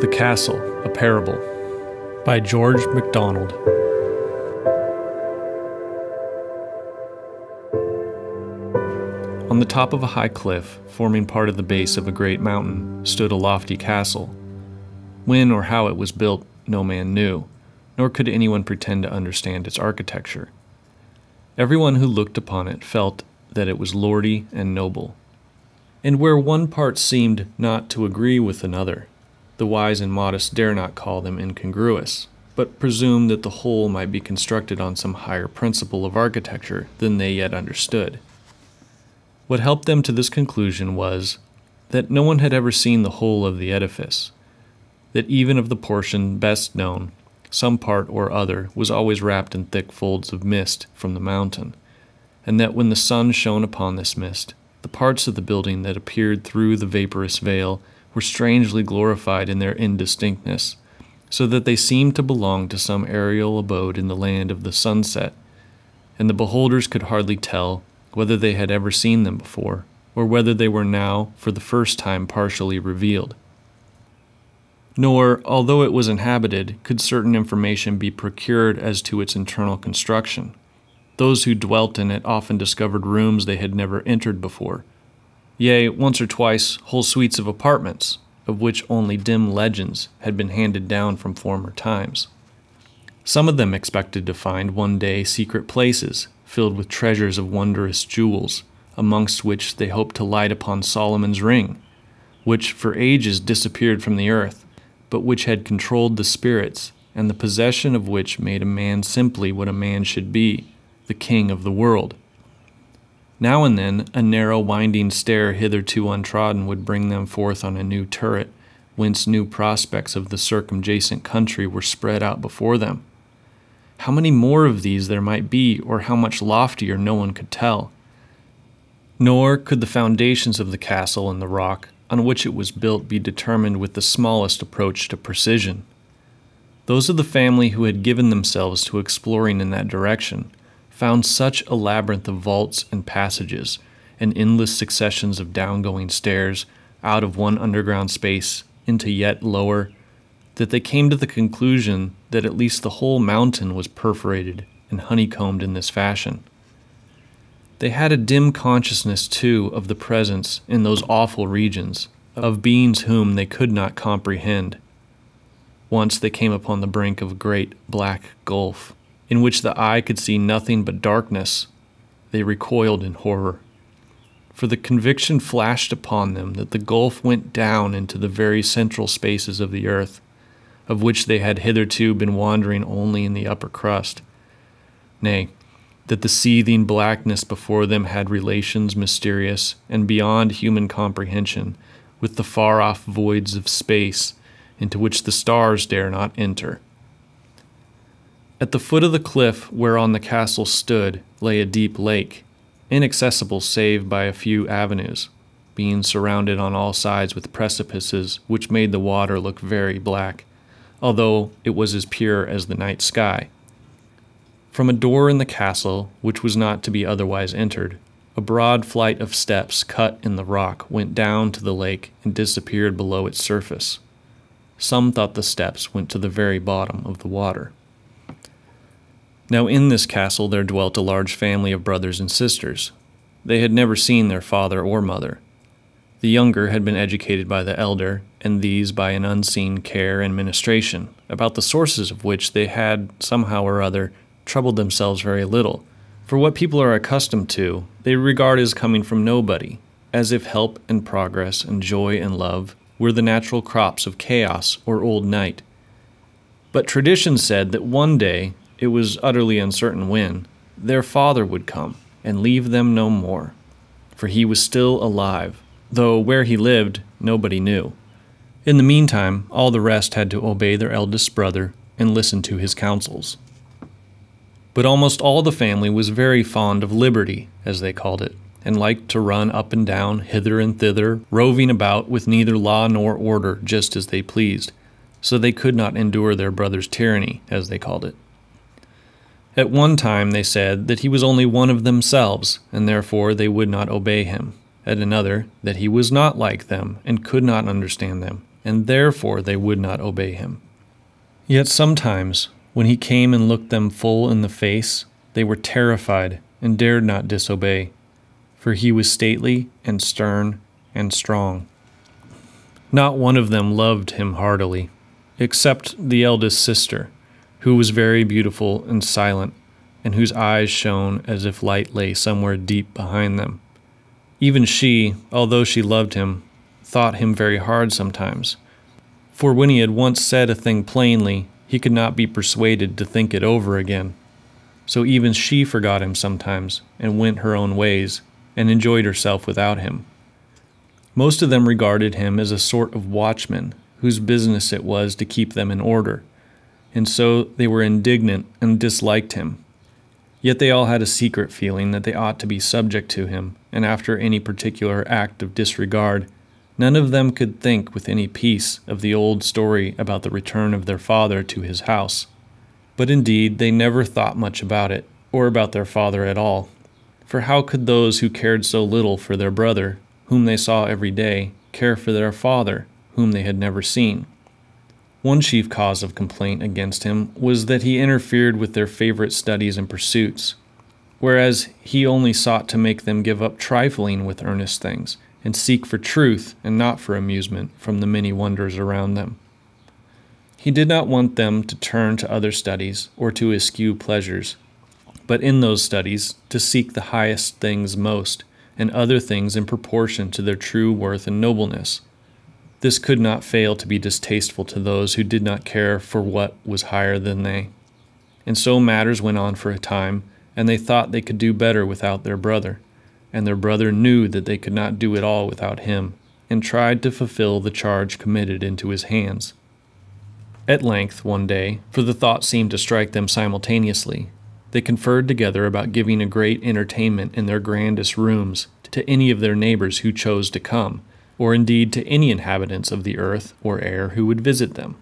The Castle, a Parable by George MacDonald. On the top of a high cliff, forming part of the base of a great mountain, stood a lofty castle. When or how it was built, no man knew, nor could anyone pretend to understand its architecture. Everyone who looked upon it felt that it was lordly and noble. And where one part seemed not to agree with another, the wise and modest dare not call them incongruous, but presume that the whole might be constructed on some higher principle of architecture than they yet understood. What helped them to this conclusion was that no one had ever seen the whole of the edifice, that even of the portion best known, some part or other was always wrapped in thick folds of mist from the mountain, and that when the sun shone upon this mist, the parts of the building that appeared through the vaporous veil were strangely glorified in their indistinctness, so that they seemed to belong to some aerial abode in the land of the sunset, and the beholders could hardly tell whether they had ever seen them before, or whether they were now for the first time partially revealed. Nor, although it was inhabited, could certain information be procured as to its internal construction. Those who dwelt in it often discovered rooms they had never entered before. Yea, once or twice, whole suites of apartments, of which only dim legends had been handed down from former times. Some of them expected to find one day secret places filled with treasures of wondrous jewels, amongst which they hoped to light upon Solomon's ring, which for ages disappeared from the earth but which had controlled the spirits, and the possession of which made a man simply what a man should be the king of the world. Now and then, a narrow, winding stair hitherto untrodden would bring them forth on a new turret, whence new prospects of the circumjacent country were spread out before them. How many more of these there might be, or how much loftier, no one could tell. Nor could the foundations of the castle in the rock on which it was built be determined with the smallest approach to precision. Those of the family who had given themselves to exploring in that direction found such a labyrinth of vaults and passages and endless successions of down-going stairs out of one underground space into yet lower that they came to the conclusion that at least the whole mountain was perforated and honeycombed in this fashion. They had a dim consciousness, too, of the presence in those awful regions, of beings whom they could not comprehend. Once they came upon the brink of a great black gulf, in which the eye could see nothing but darkness. They recoiled in horror. For the conviction flashed upon them that the gulf went down into the very central spaces of the earth, of which they had hitherto been wandering only in the upper crust. Nay, that the seething blackness before them had relations mysterious and beyond human comprehension with the far off voids of space into which the stars dare not enter. At the foot of the cliff whereon the castle stood lay a deep lake, inaccessible save by a few avenues, being surrounded on all sides with precipices which made the water look very black, although it was as pure as the night sky. From a door in the castle, which was not to be otherwise entered, a broad flight of steps cut in the rock went down to the lake and disappeared below its surface. Some thought the steps went to the very bottom of the water. Now, in this castle there dwelt a large family of brothers and sisters. They had never seen their father or mother. The younger had been educated by the elder, and these by an unseen care and ministration, about the sources of which they had, somehow or other, troubled themselves very little. For what people are accustomed to, they regard as coming from nobody, as if help and progress and joy and love were the natural crops of chaos or old night. But tradition said that one day, it was utterly uncertain when, their father would come and leave them no more, for he was still alive, though where he lived nobody knew. In the meantime, all the rest had to obey their eldest brother and listen to his counsels but almost all the family was very fond of liberty, as they called it, and liked to run up and down, hither and thither, roving about with neither law nor order, just as they pleased, so they could not endure their brother's tyranny, as they called it. At one time they said that he was only one of themselves, and therefore they would not obey him, at another that he was not like them and could not understand them, and therefore they would not obey him. Yet sometimes, when he came and looked them full in the face, they were terrified and dared not disobey, for he was stately and stern and strong. Not one of them loved him heartily, except the eldest sister, who was very beautiful and silent, and whose eyes shone as if light lay somewhere deep behind them. Even she, although she loved him, thought him very hard sometimes. For when he had once said a thing plainly, he could not be persuaded to think it over again. So even she forgot him sometimes, and went her own ways, and enjoyed herself without him. Most of them regarded him as a sort of watchman, whose business it was to keep them in order, and so they were indignant and disliked him. Yet they all had a secret feeling that they ought to be subject to him, and after any particular act of disregard, none of them could think with any peace of the old story about the return of their father to his house. But indeed, they never thought much about it, or about their father at all. For how could those who cared so little for their brother, whom they saw every day, care for their father, whom they had never seen? One chief cause of complaint against him was that he interfered with their favorite studies and pursuits, whereas he only sought to make them give up trifling with earnest things and seek for truth and not for amusement from the many wonders around them. He did not want them to turn to other studies or to eschew pleasures, but in those studies to seek the highest things most, and other things in proportion to their true worth and nobleness this could not fail to be distasteful to those who did not care for what was higher than they. And so matters went on for a time, and they thought they could do better without their brother. And their brother knew that they could not do it all without him, and tried to fulfill the charge committed into his hands. At length, one day, for the thought seemed to strike them simultaneously, they conferred together about giving a great entertainment in their grandest rooms to any of their neighbors who chose to come or indeed to any inhabitants of the earth or air who would visit them.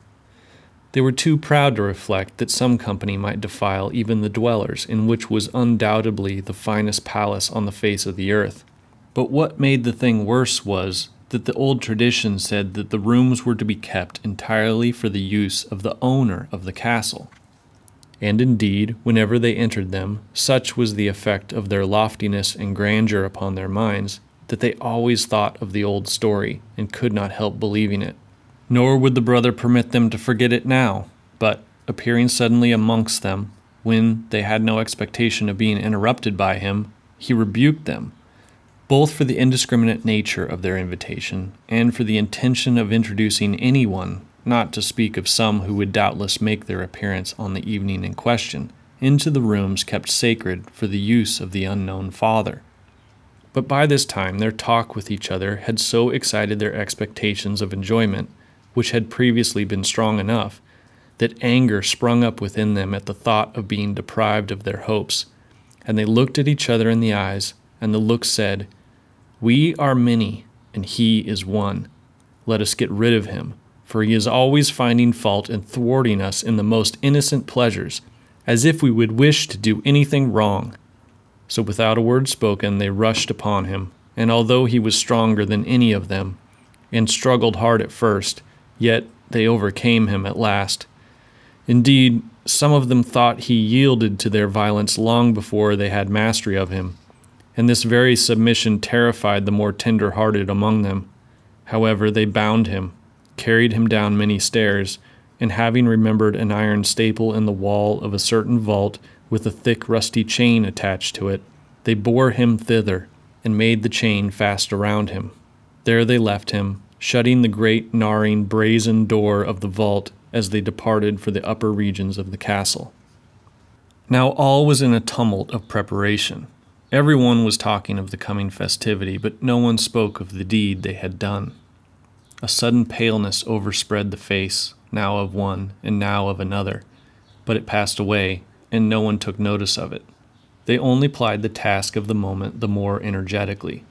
They were too proud to reflect that some company might defile even the dwellers in which was undoubtedly the finest palace on the face of the earth. But what made the thing worse was that the old tradition said that the rooms were to be kept entirely for the use of the owner of the castle. And indeed, whenever they entered them, such was the effect of their loftiness and grandeur upon their minds that they always thought of the old story and could not help believing it. Nor would the brother permit them to forget it now, but, appearing suddenly amongst them, when they had no expectation of being interrupted by him, he rebuked them, both for the indiscriminate nature of their invitation and for the intention of introducing anyone, not to speak of some who would doubtless make their appearance on the evening in question, into the rooms kept sacred for the use of the unknown Father. But by this time, their talk with each other had so excited their expectations of enjoyment, which had previously been strong enough, that anger sprung up within them at the thought of being deprived of their hopes. And they looked at each other in the eyes, and the look said, We are many, and he is one. Let us get rid of him, for he is always finding fault and thwarting us in the most innocent pleasures, as if we would wish to do anything wrong. So without a word spoken, they rushed upon him. And although he was stronger than any of them, and struggled hard at first, yet they overcame him at last. Indeed, some of them thought he yielded to their violence long before they had mastery of him, and this very submission terrified the more tender hearted among them. However, they bound him, carried him down many stairs, and having remembered an iron staple in the wall of a certain vault, with a thick rusty chain attached to it. They bore him thither, and made the chain fast around him. There they left him, shutting the great gnarring brazen door of the vault as they departed for the upper regions of the castle. Now all was in a tumult of preparation. Everyone was talking of the coming festivity, but no one spoke of the deed they had done. A sudden paleness overspread the face, now of one and now of another, but it passed away, and no one took notice of it. They only plied the task of the moment the more energetically.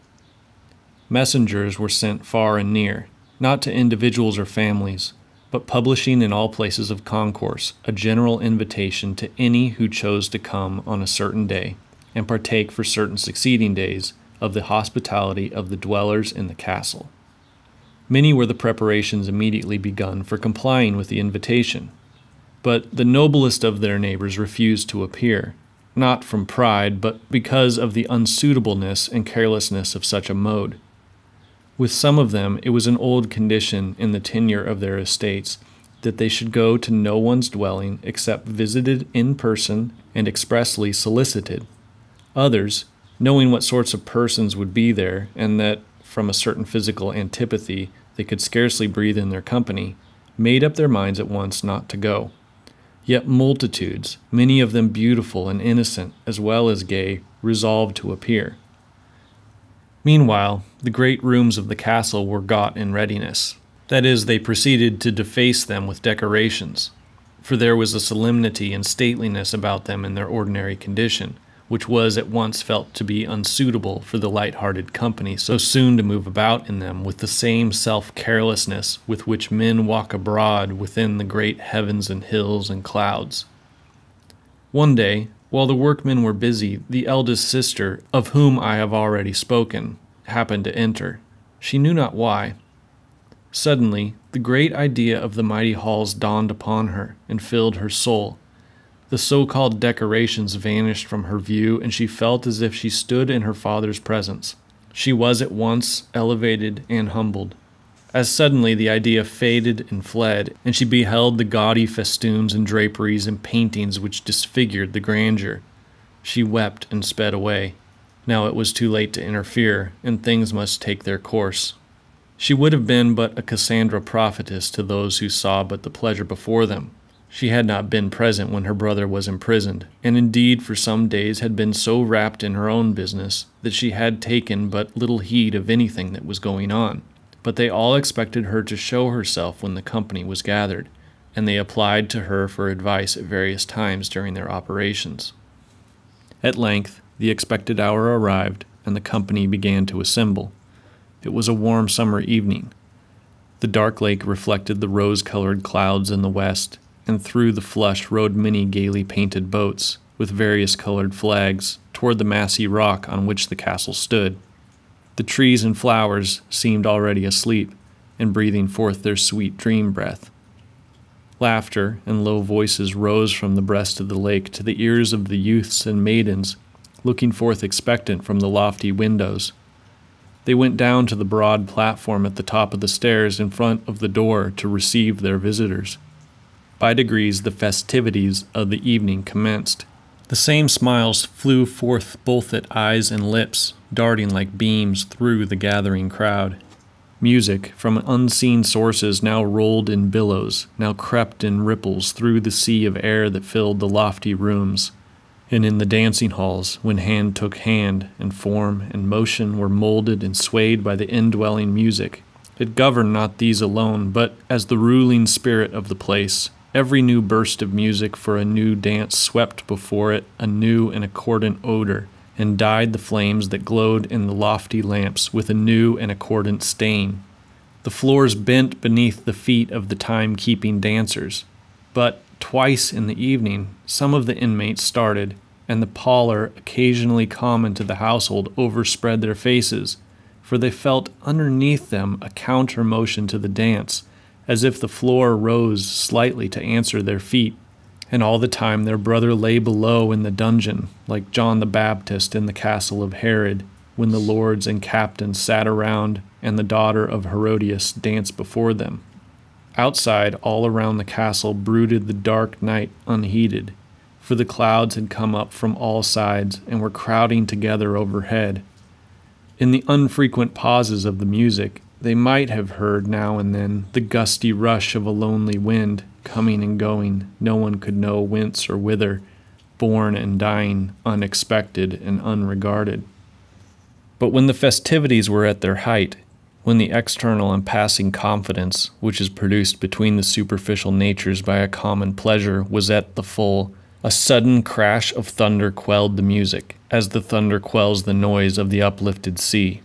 Messengers were sent far and near, not to individuals or families, but publishing in all places of concourse a general invitation to any who chose to come on a certain day and partake for certain succeeding days of the hospitality of the dwellers in the castle. Many were the preparations immediately begun for complying with the invitation, but the noblest of their neighbors refused to appear, not from pride, but because of the unsuitableness and carelessness of such a mode. With some of them, it was an old condition in the tenure of their estates that they should go to no one's dwelling except visited in person and expressly solicited. Others, knowing what sorts of persons would be there, and that from a certain physical antipathy they could scarcely breathe in their company, made up their minds at once not to go. Yet multitudes, many of them beautiful and innocent as well as gay, resolved to appear. Meanwhile, the great rooms of the castle were got in readiness. That is, they proceeded to deface them with decorations, for there was a solemnity and stateliness about them in their ordinary condition, which was at once felt to be unsuitable for the light-hearted company so soon to move about in them with the same self-carelessness with which men walk abroad within the great heavens and hills and clouds. One day, while the workmen were busy, the eldest sister, of whom I have already spoken, happened to enter. She knew not why, Suddenly, the great idea of the mighty halls dawned upon her and filled her soul. The so called decorations vanished from her view, and she felt as if she stood in her father's presence. She was at once elevated and humbled. As suddenly the idea faded and fled, and she beheld the gaudy festoons and draperies and paintings which disfigured the grandeur. She wept and sped away. Now it was too late to interfere, and things must take their course. She would have been but a Cassandra prophetess to those who saw but the pleasure before them. She had not been present when her brother was imprisoned, and indeed for some days had been so wrapped in her own business that she had taken but little heed of anything that was going on. But they all expected her to show herself when the company was gathered, and they applied to her for advice at various times during their operations. At length, the expected hour arrived, and the company began to assemble. It was a warm summer evening. The dark lake reflected the rose colored clouds in the west, and through the flush rode many gaily painted boats, with various colored flags, toward the massy rock on which the castle stood. The trees and flowers seemed already asleep, and breathing forth their sweet dream breath. Laughter and low voices rose from the breast of the lake to the ears of the youths and maidens, looking forth expectant from the lofty windows. They went down to the broad platform at the top of the stairs in front of the door to receive their visitors. By degrees, the festivities of the evening commenced. The same smiles flew forth both at eyes and lips, darting like beams through the gathering crowd. Music from unseen sources now rolled in billows, now crept in ripples through the sea of air that filled the lofty rooms and in the dancing halls, when hand took hand, and form and motion were molded and swayed by the indwelling music, it governed not these alone, but as the ruling spirit of the place. Every new burst of music for a new dance swept before it a new and accordant odor, and dyed the flames that glowed in the lofty lamps with a new and accordant stain. The floors bent beneath the feet of the time keeping dancers, but Twice in the evening, some of the inmates started, and the pallor occasionally common to the household overspread their faces, for they felt underneath them a counter motion to the dance, as if the floor rose slightly to answer their feet. And all the time their brother lay below in the dungeon, like John the Baptist in the castle of Herod, when the lords and captains sat around and the daughter of Herodias danced before them. Outside, all around the castle, brooded the dark night unheeded, for the clouds had come up from all sides and were crowding together overhead. In the unfrequent pauses of the music, they might have heard now and then the gusty rush of a lonely wind, coming and going, no one could know whence or whither, born and dying, unexpected and unregarded. But when the festivities were at their height, when the external and passing confidence, which is produced between the superficial natures by a common pleasure, was at the full, a sudden crash of thunder quelled the music, as the thunder quells the noise of the uplifted sea.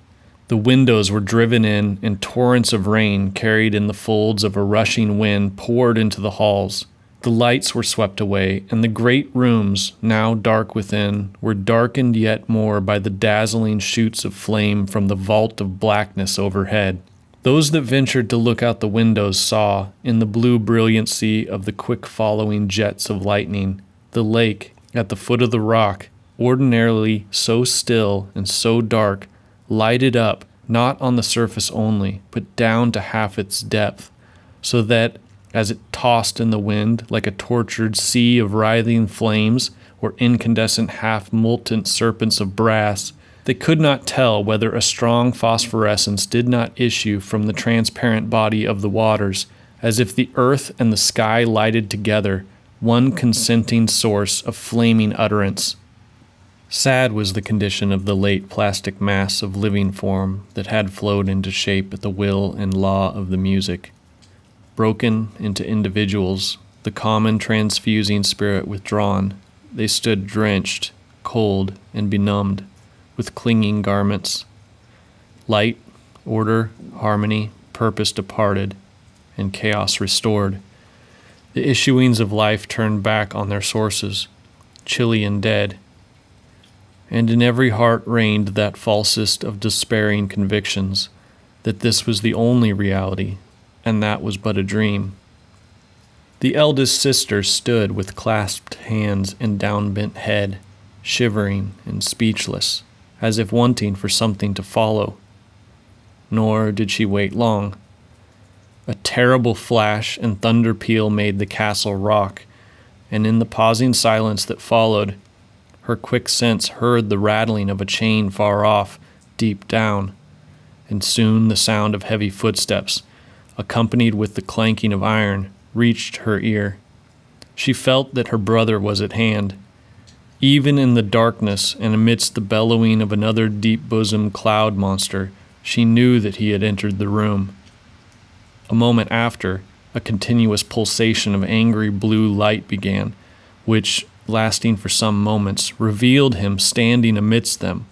The windows were driven in, and torrents of rain, carried in the folds of a rushing wind, poured into the halls. The lights were swept away, and the great rooms, now dark within, were darkened yet more by the dazzling shoots of flame from the vault of blackness overhead. Those that ventured to look out the windows saw, in the blue brilliancy of the quick following jets of lightning, the lake at the foot of the rock, ordinarily so still and so dark, lighted up not on the surface only, but down to half its depth, so that as it tossed in the wind like a tortured sea of writhing flames or incandescent half molten serpents of brass, they could not tell whether a strong phosphorescence did not issue from the transparent body of the waters, as if the earth and the sky lighted together, one consenting source of flaming utterance. Sad was the condition of the late plastic mass of living form that had flowed into shape at the will and law of the music. Broken into individuals, the common transfusing spirit withdrawn, they stood drenched, cold, and benumbed with clinging garments. Light, order, harmony, purpose departed, and chaos restored. The issuings of life turned back on their sources, chilly and dead. And in every heart reigned that falsest of despairing convictions that this was the only reality, and that was but a dream. The eldest sister stood with clasped hands and downbent head, shivering and speechless as if wanting for something to follow. Nor did she wait long. A terrible flash and thunder peal made the castle rock, and in the pausing silence that followed, her quick sense heard the rattling of a chain far off, deep down, and soon the sound of heavy footsteps, accompanied with the clanking of iron, reached her ear. She felt that her brother was at hand even in the darkness and amidst the bellowing of another deep bosomed cloud monster, she knew that he had entered the room. A moment after, a continuous pulsation of angry blue light began, which, lasting for some moments, revealed him standing amidst them.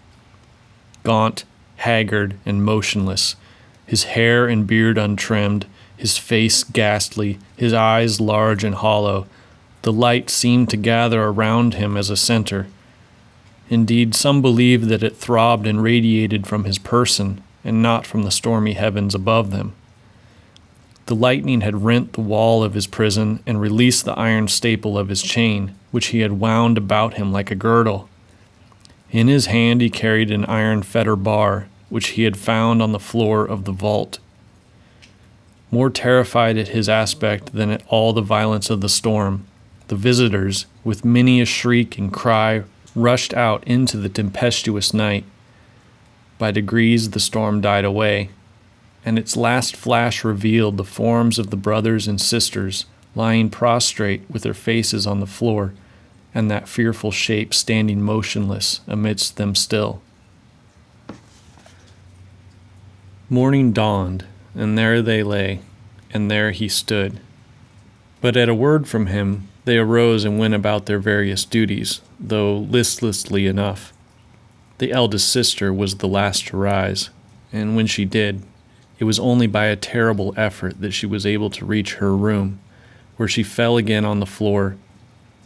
Gaunt, haggard, and motionless, his hair and beard untrimmed, his face ghastly, his eyes large and hollow, the light seemed to gather around him as a center. Indeed, some believed that it throbbed and radiated from his person and not from the stormy heavens above them. The lightning had rent the wall of his prison and released the iron staple of his chain, which he had wound about him like a girdle. In his hand he carried an iron fetter bar, which he had found on the floor of the vault. More terrified at his aspect than at all the violence of the storm, the visitors, with many a shriek and cry, rushed out into the tempestuous night. By degrees, the storm died away, and its last flash revealed the forms of the brothers and sisters lying prostrate with their faces on the floor, and that fearful shape standing motionless amidst them still. Morning dawned, and there they lay, and there he stood. But at a word from him, they arose and went about their various duties, though listlessly enough. The eldest sister was the last to rise, and when she did, it was only by a terrible effort that she was able to reach her room, where she fell again on the floor.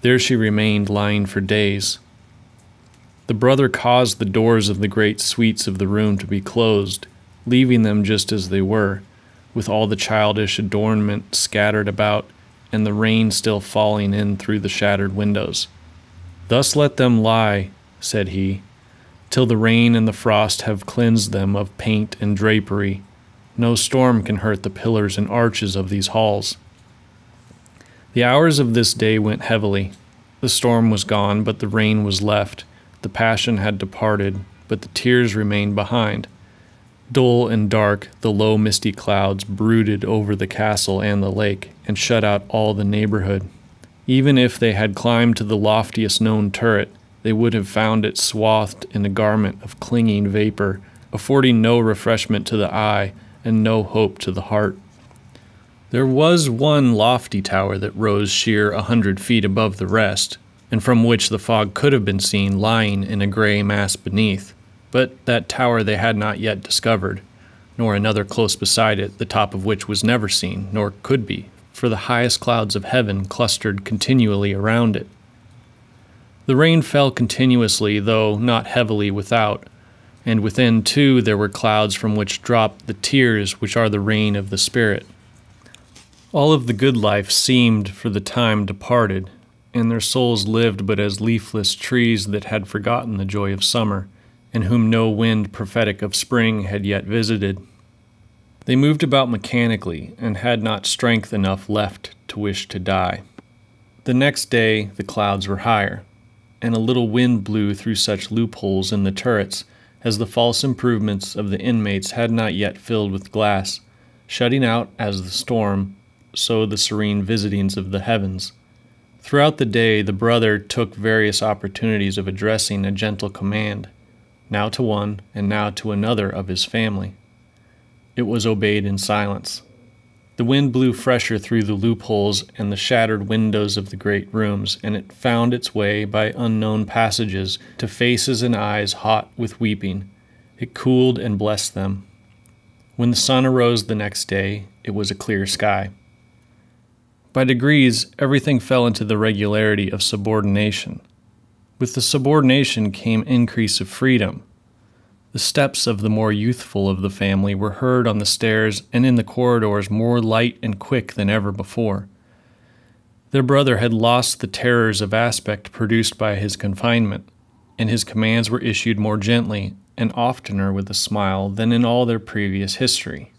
There she remained lying for days. The brother caused the doors of the great suites of the room to be closed, leaving them just as they were, with all the childish adornment scattered about and the rain still falling in through the shattered windows. Thus let them lie, said he, till the rain and the frost have cleansed them of paint and drapery. No storm can hurt the pillars and arches of these halls. The hours of this day went heavily. The storm was gone, but the rain was left. The passion had departed, but the tears remained behind. Dull and dark, the low misty clouds brooded over the castle and the lake and shut out all the neighborhood. Even if they had climbed to the loftiest known turret, they would have found it swathed in a garment of clinging vapor, affording no refreshment to the eye and no hope to the heart. There was one lofty tower that rose sheer a hundred feet above the rest, and from which the fog could have been seen lying in a gray mass beneath but that tower they had not yet discovered, nor another close beside it, the top of which was never seen, nor could be, for the highest clouds of heaven clustered continually around it. The rain fell continuously, though not heavily without, and within too there were clouds from which dropped the tears which are the rain of the Spirit. All of the good life seemed for the time departed, and their souls lived but as leafless trees that had forgotten the joy of summer, and whom no wind prophetic of spring had yet visited. They moved about mechanically, and had not strength enough left to wish to die. The next day the clouds were higher, and a little wind blew through such loopholes in the turrets as the false improvements of the inmates had not yet filled with glass, shutting out as the storm, so the serene visitings of the heavens. Throughout the day, the brother took various opportunities of addressing a gentle command, now to one and now to another of his family. It was obeyed in silence. The wind blew fresher through the loopholes and the shattered windows of the great rooms, and it found its way by unknown passages to faces and eyes hot with weeping. It cooled and blessed them. When the sun arose the next day, it was a clear sky. By degrees, everything fell into the regularity of subordination. With the subordination came increase of freedom. The steps of the more youthful of the family were heard on the stairs and in the corridors more light and quick than ever before. Their brother had lost the terrors of aspect produced by his confinement, and his commands were issued more gently and oftener with a smile than in all their previous history.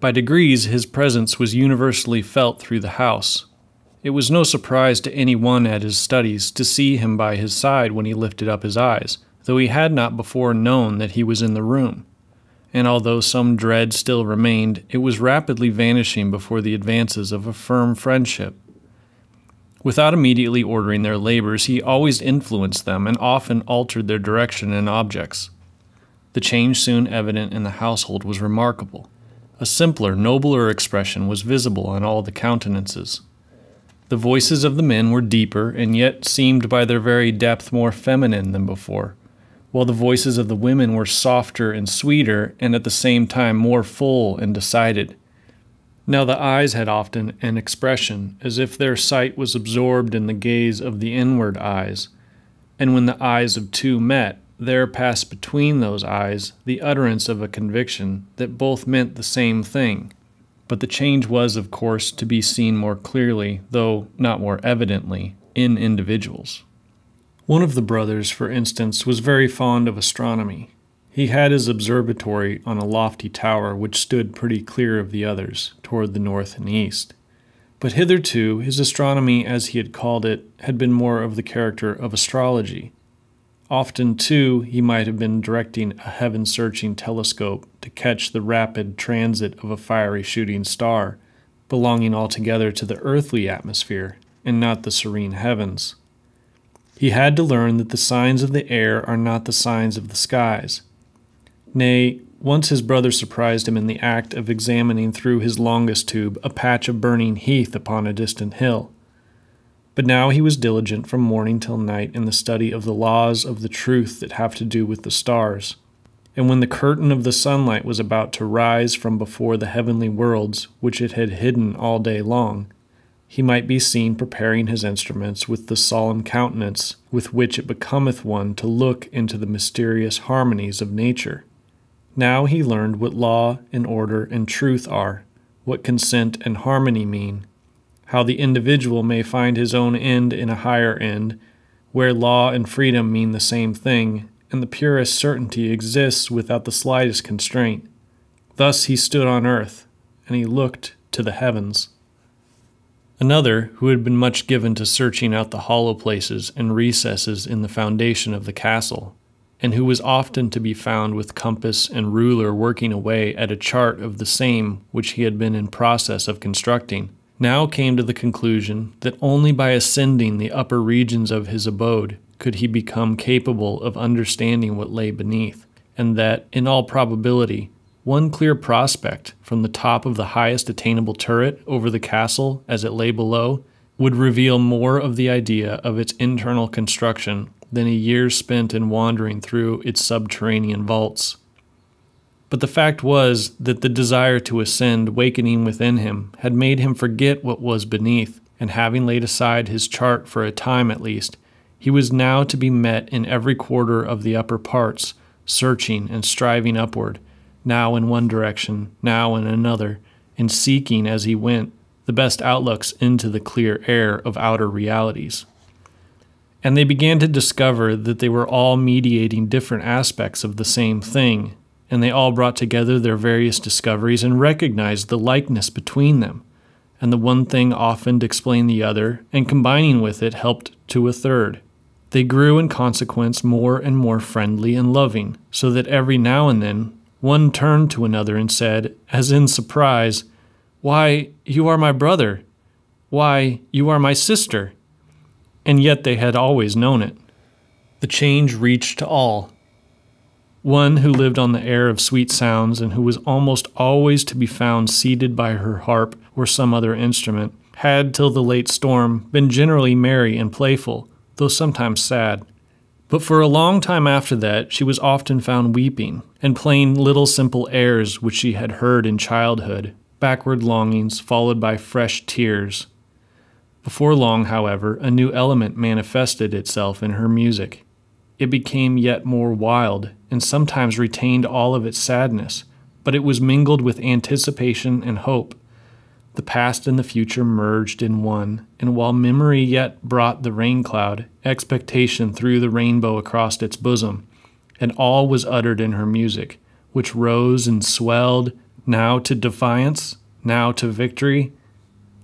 By degrees, his presence was universally felt through the house. It was no surprise to any one at his studies to see him by his side when he lifted up his eyes, though he had not before known that he was in the room. And although some dread still remained, it was rapidly vanishing before the advances of a firm friendship. Without immediately ordering their labors, he always influenced them and often altered their direction and objects. The change soon evident in the household was remarkable. A simpler, nobler expression was visible on all the countenances. The voices of the men were deeper, and yet seemed by their very depth more feminine than before, while the voices of the women were softer and sweeter, and at the same time more full and decided. Now the eyes had often an expression, as if their sight was absorbed in the gaze of the inward eyes, and when the eyes of two met, there passed between those eyes the utterance of a conviction that both meant the same thing. But the change was, of course, to be seen more clearly, though not more evidently, in individuals. One of the brothers, for instance, was very fond of astronomy. He had his observatory on a lofty tower which stood pretty clear of the others, toward the north and east. But hitherto, his astronomy, as he had called it, had been more of the character of astrology, Often, too, he might have been directing a heaven searching telescope to catch the rapid transit of a fiery shooting star, belonging altogether to the earthly atmosphere and not the serene heavens. He had to learn that the signs of the air are not the signs of the skies. Nay, once his brother surprised him in the act of examining through his longest tube a patch of burning heath upon a distant hill. But now he was diligent from morning till night in the study of the laws of the truth that have to do with the stars. And when the curtain of the sunlight was about to rise from before the heavenly worlds which it had hidden all day long, he might be seen preparing his instruments with the solemn countenance with which it becometh one to look into the mysterious harmonies of nature. Now he learned what law and order and truth are, what consent and harmony mean, how the individual may find his own end in a higher end, where law and freedom mean the same thing, and the purest certainty exists without the slightest constraint. Thus he stood on earth, and he looked to the heavens. Another, who had been much given to searching out the hollow places and recesses in the foundation of the castle, and who was often to be found with compass and ruler working away at a chart of the same which he had been in process of constructing, now came to the conclusion that only by ascending the upper regions of his abode could he become capable of understanding what lay beneath, and that, in all probability, one clear prospect from the top of the highest attainable turret over the castle as it lay below would reveal more of the idea of its internal construction than a year spent in wandering through its subterranean vaults. But the fact was that the desire to ascend, wakening within him, had made him forget what was beneath, and having laid aside his chart for a time at least, he was now to be met in every quarter of the upper parts, searching and striving upward, now in one direction, now in another, and seeking as he went the best outlooks into the clear air of outer realities. And they began to discover that they were all mediating different aspects of the same thing and they all brought together their various discoveries and recognized the likeness between them. And the one thing often explained the other, and combining with it helped to a third. They grew in consequence more and more friendly and loving, so that every now and then one turned to another and said, as in surprise, Why, you are my brother! Why, you are my sister! And yet they had always known it. The change reached to all, one who lived on the air of sweet sounds and who was almost always to be found seated by her harp or some other instrument, had till the late storm been generally merry and playful, though sometimes sad. But for a long time after that, she was often found weeping and playing little simple airs which she had heard in childhood, backward longings followed by fresh tears. Before long, however, a new element manifested itself in her music. It became yet more wild and sometimes retained all of its sadness, but it was mingled with anticipation and hope. The past and the future merged in one, and while memory yet brought the rain cloud, expectation threw the rainbow across its bosom, and all was uttered in her music, which rose and swelled, now to defiance, now to victory,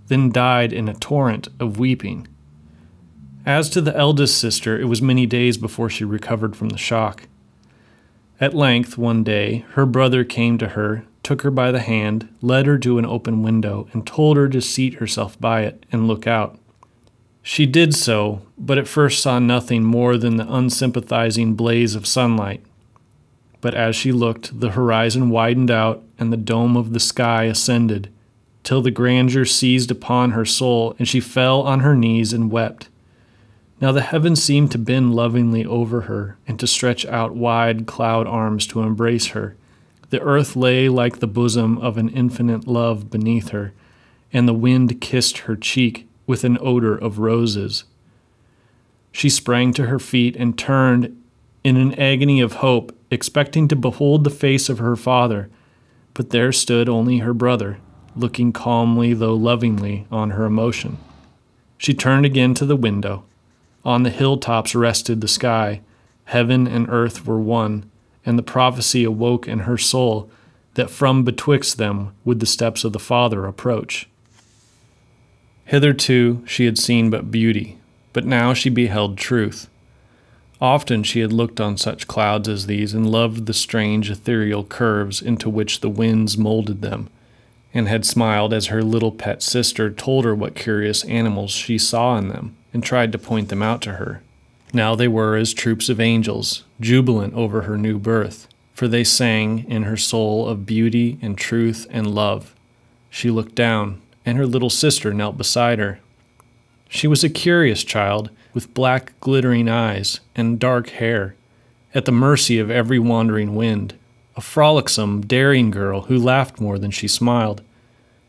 then died in a torrent of weeping. As to the eldest sister, it was many days before she recovered from the shock. At length, one day, her brother came to her, took her by the hand, led her to an open window, and told her to seat herself by it and look out. She did so, but at first saw nothing more than the unsympathizing blaze of sunlight. But as she looked, the horizon widened out and the dome of the sky ascended, till the grandeur seized upon her soul, and she fell on her knees and wept. Now the heavens seemed to bend lovingly over her, and to stretch out wide cloud arms to embrace her. The earth lay like the bosom of an infinite love beneath her, and the wind kissed her cheek with an odor of roses. She sprang to her feet and turned in an agony of hope, expecting to behold the face of her father, but there stood only her brother, looking calmly though lovingly on her emotion. She turned again to the window on the hilltops rested the sky. Heaven and earth were one, and the prophecy awoke in her soul that from betwixt them would the steps of the Father approach. Hitherto she had seen but beauty, but now she beheld truth. Often she had looked on such clouds as these and loved the strange ethereal curves into which the winds molded them, and had smiled as her little pet sister told her what curious animals she saw in them and tried to point them out to her. Now they were as troops of angels, jubilant over her new birth, for they sang in her soul of beauty and truth and love. She looked down, and her little sister knelt beside her. She was a curious child, with black glittering eyes and dark hair, at the mercy of every wandering wind, a frolicsome, daring girl who laughed more than she smiled.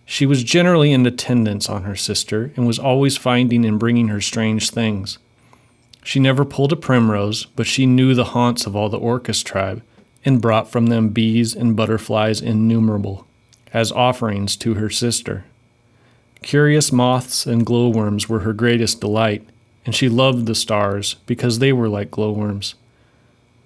She was generally in attendance on her sister and was always finding and bringing her strange things. She never pulled a primrose, but she knew the haunts of all the orchis tribe and brought from them bees and butterflies innumerable as offerings to her sister. Curious moths and glowworms were her greatest delight, and she loved the stars because they were like glowworms.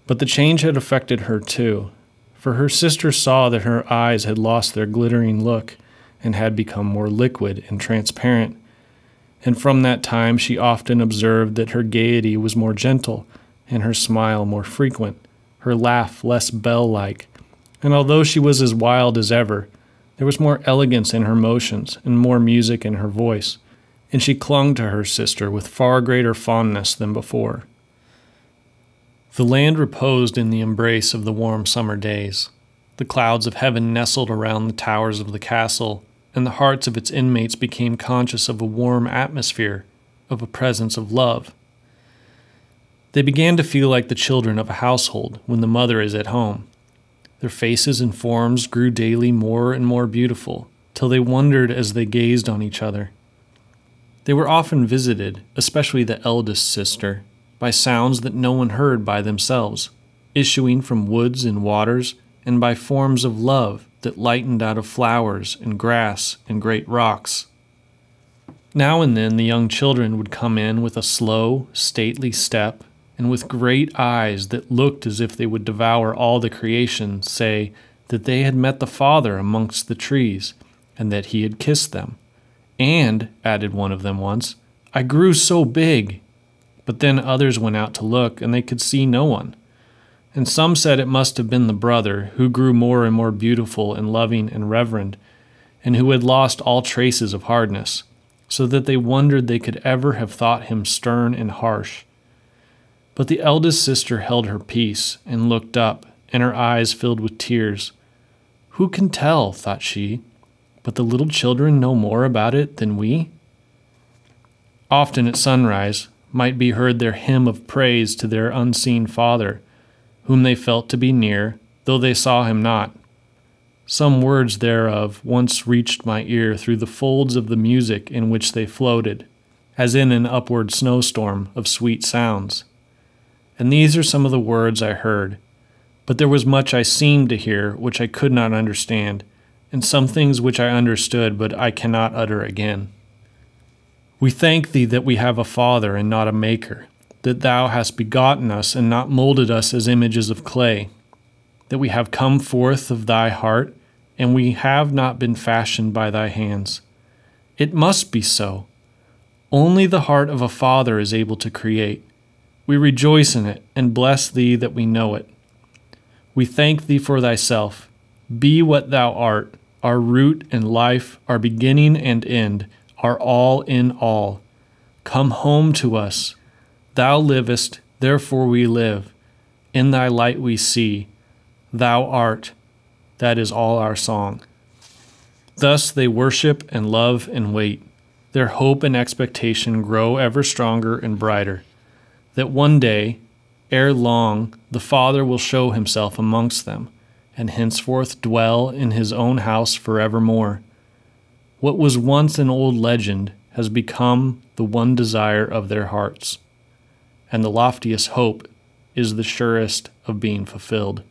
But the change had affected her too, for her sister saw that her eyes had lost their glittering look and had become more liquid and transparent. And from that time she often observed that her gaiety was more gentle, and her smile more frequent, her laugh less bell like. And although she was as wild as ever, there was more elegance in her motions and more music in her voice, and she clung to her sister with far greater fondness than before. The land reposed in the embrace of the warm summer days. The clouds of heaven nestled around the towers of the castle, and the hearts of its inmates became conscious of a warm atmosphere, of a presence of love. They began to feel like the children of a household when the mother is at home. Their faces and forms grew daily more and more beautiful, till they wondered as they gazed on each other. They were often visited, especially the eldest sister, by sounds that no one heard by themselves, issuing from woods and waters, and by forms of love that lightened out of flowers and grass and great rocks. Now and then the young children would come in with a slow, stately step, and with great eyes that looked as if they would devour all the creation, say that they had met the Father amongst the trees, and that he had kissed them. And, added one of them once, I grew so big. But then others went out to look, and they could see no one. And some said it must have been the brother, who grew more and more beautiful and loving and reverend, and who had lost all traces of hardness so that they wondered they could ever have thought him stern and harsh. But the eldest sister held her peace and looked up, and her eyes filled with tears. Who can tell, thought she, but the little children know more about it than we? Often at sunrise might be heard their hymn of praise to their unseen Father, whom they felt to be near, though they saw him not. Some words thereof once reached my ear through the folds of the music in which they floated, as in an upward snowstorm of sweet sounds. And these are some of the words I heard. But there was much I seemed to hear which I could not understand, and some things which I understood but I cannot utter again. We thank thee that we have a Father and not a Maker, that thou hast begotten us and not molded us as images of clay, that we have come forth of thy heart and we have not been fashioned by thy hands. It must be so. Only the heart of a father is able to create. We rejoice in it and bless thee that we know it. We thank thee for thyself. Be what thou art, our root and life, our beginning and end, our all in all. Come home to us. Thou livest, therefore we live. In thy light we see. Thou art that is all our song. Thus they worship and love and wait. Their hope and expectation grow ever stronger and brighter, that one day, ere long, the Father will show himself amongst them, and henceforth dwell in his own house forevermore. What was once an old legend has become the one desire of their hearts, and the loftiest hope is the surest of being fulfilled.